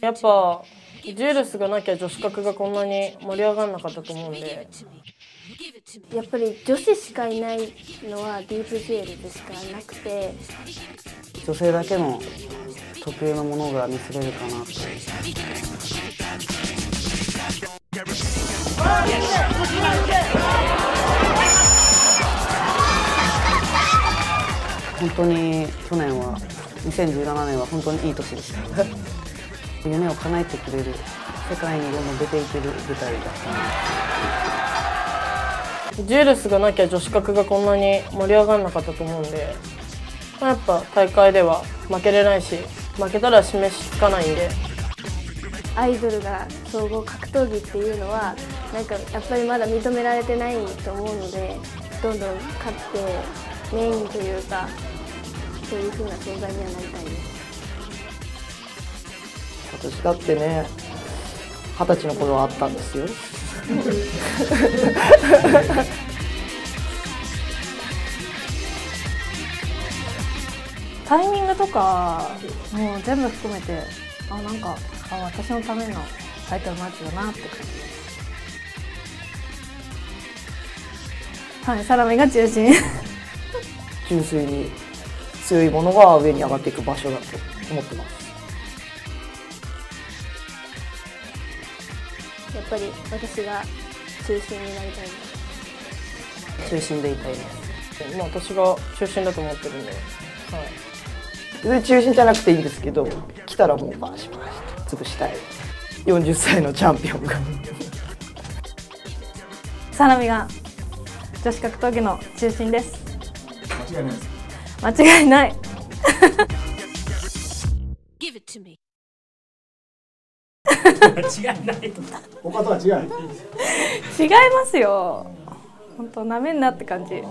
やっぱジュールスがなきゃ女子格がこんなに盛り上がんなかったと思うんで。やっぱり女子しかいないのはディープジュエルでしかなくて。女性だけの特有のものが見せれるかなって。本当に去年は2017年は本当にいい年でした夢を叶えてくれる世界にでも出ていける舞台だったジュールスがなきゃ女子格がこんなに盛り上がんなかったと思うんで、まあ、やっぱ大会では負けれないし負けたら示しつかないんで。アイドルが総合格闘技っていうのはなんかやっぱりまだ認められてないと思うのでどんどん勝ってメインというかそういう風な存在にはなりたいです。私だってね二十歳の頃はあったんですよ。タイミングとかもう全部含めてあなんかあ私のためのタイトルマッチだなって感じ。ですはいサラミが中心。純粋に強いものが上に上がっていく場所だと思ってますやっぱり私が中心になりたいです中心でいたいです。まあ私が中心だと思ってるんで、はい、別に中心じゃなくていいんですけど来たらもうバシバシと潰したい。40歳のチャンピオンが。サラミが女子格闘技の中心です。間違いない間違いない。Give it to me. 違いない他とは違い 違いますよ。本当なめんなって感じ